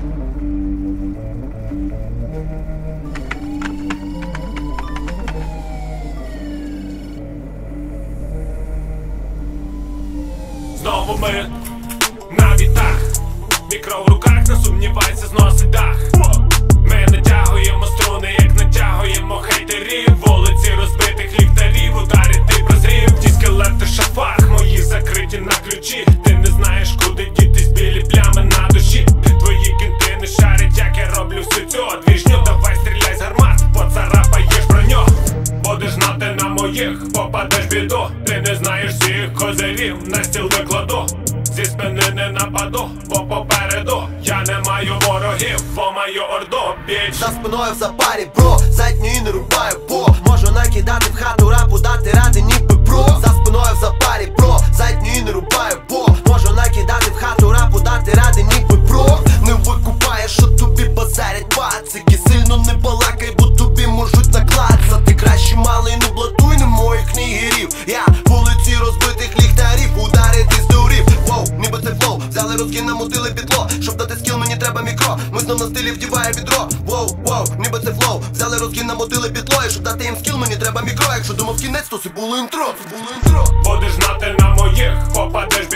Знову ми на вітах, мікро в руках, не сумнівайся, зносить дах. Ми натягуємо струни, як натягуємо хейтерів, вулиці розбитих ліхтарів, ударить ти прозрів, ті скелети шафах, мої закриті на ключі. Поцарапаєш броню. Будеш знати на моїх, попадеш біду. Ти не знаєш всіх козирів, на стіл викладу. Зі спини не нападу, бо попереду я не маю ворогів, бо маю орду, bitch. За спиною в запарі, bro, задньої не рубаю, бо можу накидати в хату рапу, дати ради, ніби bro. За спиною в запарі, bro, задньої не рубаю, бо можу накидати в хату рапу, дати ради, ніби bro. Не викупаєш, що тобі базарять пацики Сильно не балакай, взяли розкін, намотили підло. Щоб дати скіл, мені треба мікро. Ми знов на стилі вдіває відро. Воу, воу, ніби це флоу, взяли розкін, намотили підло. І щоб дати їм скіл, мені треба мікро. Якщо думав кінець, то це було інтро, це було інтро. Будеш знати на моїх, попадеш